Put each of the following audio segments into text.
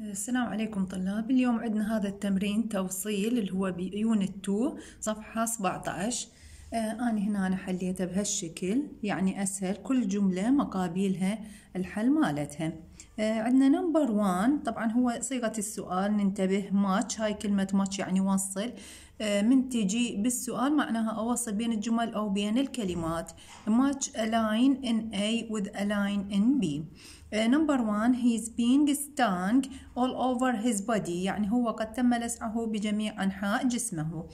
السلام عليكم طلاب. اليوم عندنا هذا التمرين توصيل اللي هو ب unit 2 صفحة 17 آه أنا هنا أنا حليتها بهالشكل يعني أسهل. كل جملة مقابلها الحل مالتها. عندنا number 1 طبعا هو صيغة السؤال ننتبه. ماتش هاي كلمة ماتش يعني وصل آه من تجي بالسؤال معناها أوصل بين الجمل أو بين الكلمات. match a line in A with a line in B. Uh, number one he's been stung all over his body. يعني هو قد تم لسعه بجميع أنحاء جسمه.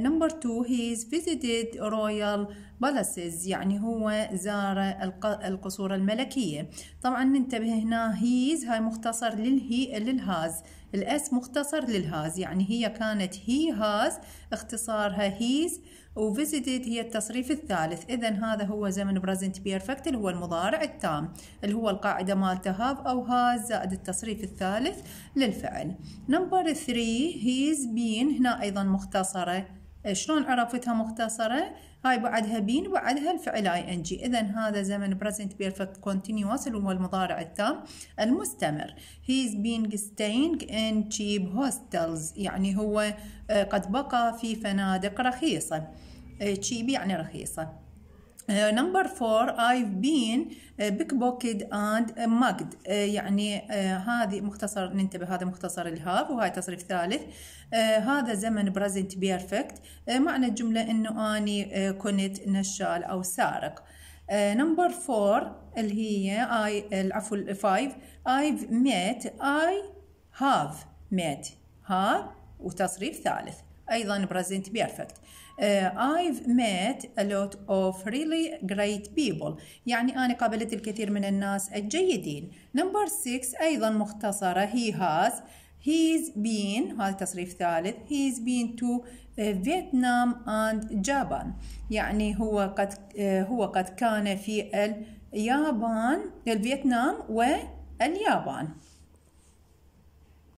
number two he's visited royal palaces يعني هو زار القصور الملكية. طبعا ننتبه هنا he's هاي مختصر لل he لل has. ال s مختصر لل has يعني هي كانت he has اختصارها he's و visited هي التصريف الثالث. اذا هذا هو زمن present perfect اللي هو المضارع التام اللي هو القاعدة مالته have أو has زائد التصريف الثالث للفعل. number 3 he's been هنا أيضا مختصرة. شلون عرفتها مختصرة؟ هاي بعدها been وبعدها الفعل ing إذا هذا زمن present perfect continuous اللي هو المضارع التام المستمر. He's been staying in cheap hostels. يعني هو قد بقى في فنادق رخيصة. cheap يعني رخيصة. number four I've been pickpocketed and mugged. uh, يعني uh, هذه مختصر ننتبه هذا مختصر ال have وهاي تصريف ثالث. uh, هذا زمن perfect. uh, معنى الجملة إنه أني كنت نشال أو سارق. number four اللي هي I العفو ال five I've met I have met. have وتصريف ثالث. أيضا present perfect. Uh, I've met a lot of really great people. يعني أنا قابلت الكثير من الناس الجيدين. Number 6 أيضا مختصرة. He has. He's been هذا تصريف ثالث. He's been to Vietnam and Japan. يعني هو قد uh, هو قد كان في اليابان الفيتنام واليابان.